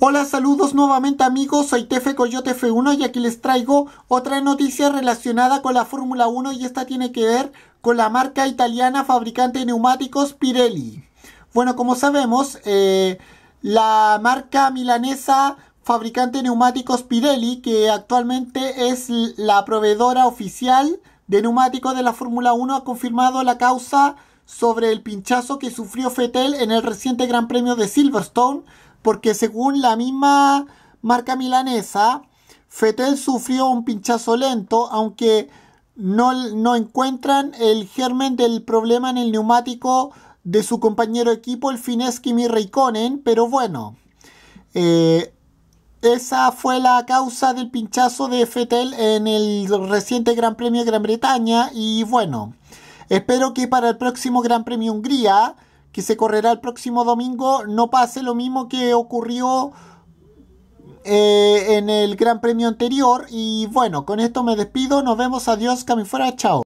Hola, saludos nuevamente amigos, soy Tefe Coyote F1 y aquí les traigo otra noticia relacionada con la Fórmula 1 y esta tiene que ver con la marca italiana fabricante de neumáticos Pirelli. Bueno, como sabemos, eh, la marca milanesa fabricante de neumáticos Pirelli, que actualmente es la proveedora oficial de neumáticos de la Fórmula 1, ha confirmado la causa sobre el pinchazo que sufrió Fettel en el reciente Gran Premio de Silverstone porque según la misma marca milanesa, Fettel sufrió un pinchazo lento, aunque no, no, encuentran el germen del problema en el neumático de su compañero equipo, el finés Kimi Raikkonen, pero bueno, eh, esa fue la causa del pinchazo de Fettel en el reciente Gran Premio de Gran Bretaña y bueno, espero que para el próximo Gran Premio Hungría que se correrá el próximo domingo no pase lo mismo que ocurrió eh, en el Gran Premio anterior. Y bueno, con esto me despido. Nos vemos. Adiós. Cami fuera. Chao.